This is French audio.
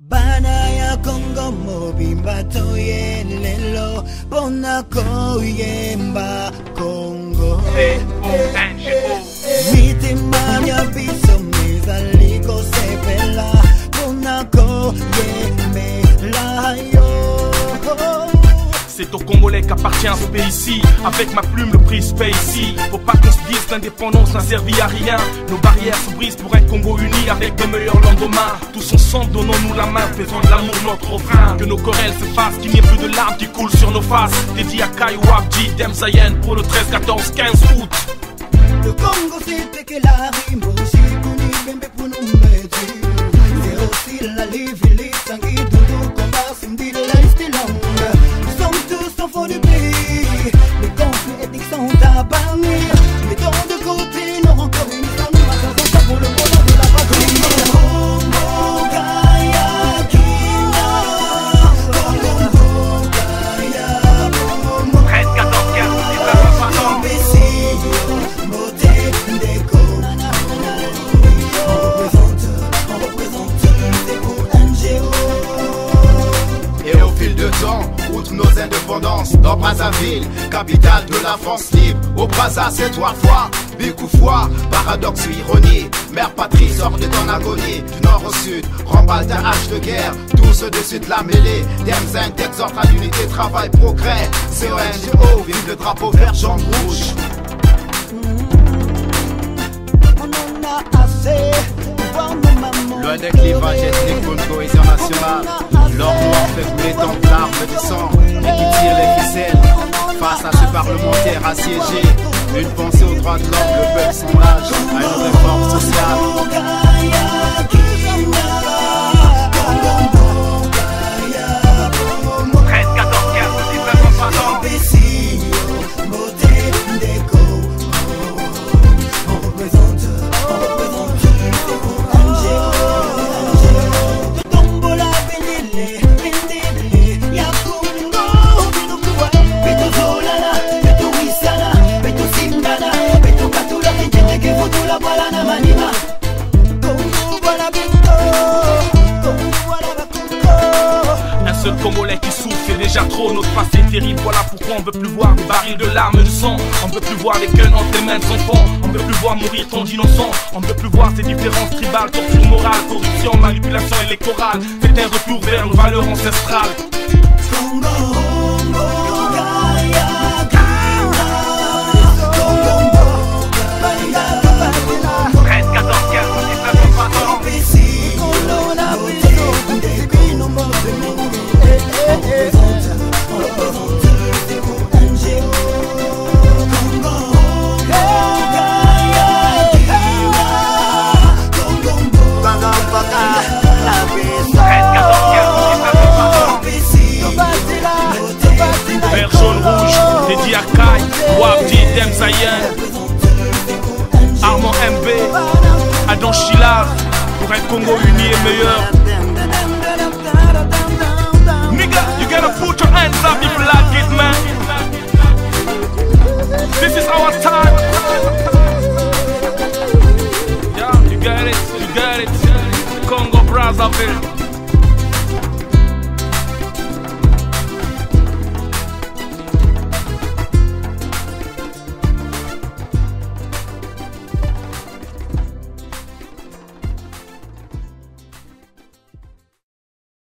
bana ya kongo mobimba toyelelo mpona koyemba kongo C'est aux Congolais qu'appartient ce pays-ci. Avec ma plume, le prix se paye ici. Faut pas qu'on se dise l'indépendance n'a servi à rien. Nos barrières se brisent pour un Congo uni avec de meilleurs lendemains. Tous ensemble, donnons-nous la main, faisons de l'amour notre refrain. Que nos querelles s'effacent, qu'il n'y ait plus de larmes qui coulent sur nos faces. Dédié à Kai Wabji, Dem Zayen pour le 13, 14, 15 août. Le Congo sitekela rimbo shikuni Brazzaville, capitale de la France libre, au Brazza c'est trois fois, Bikou fois, paradoxe ou ironie, mère patrie sort de ton agonie, du nord au sud, remballe ta hache de guerre, tous au-dessus de la mêlée, Demzeng t'exhorte à l'unité, travail, progrès, CONGO, vive le drapeau vert, jaune, rouge. Loin des clivages ethniques pour une cohésion nationale, l'or noir fait couler tant ce parlementaire assiégé, une pensée aux droits de l'homme, le peuple son âge, à une réforme sociale. Trop. Notre passé terrible, voilà pourquoi on veut plus voir des barils de larmes de sang. On veut plus voir les guns entre les mains enfants. On veut plus voir mourir tant d'innocents. On veut plus voir ces différences tribales, torture morale, corruption, manipulation électorale. C'est un retour vers nos valeurs ancestrales. Armand MB, Adam Chilard, pour Congo uni et meilleur. Nigga, you gotta put your hands up if you like it, man. This is our time. Yeah, you got it, you got it. Congo Brazzaville.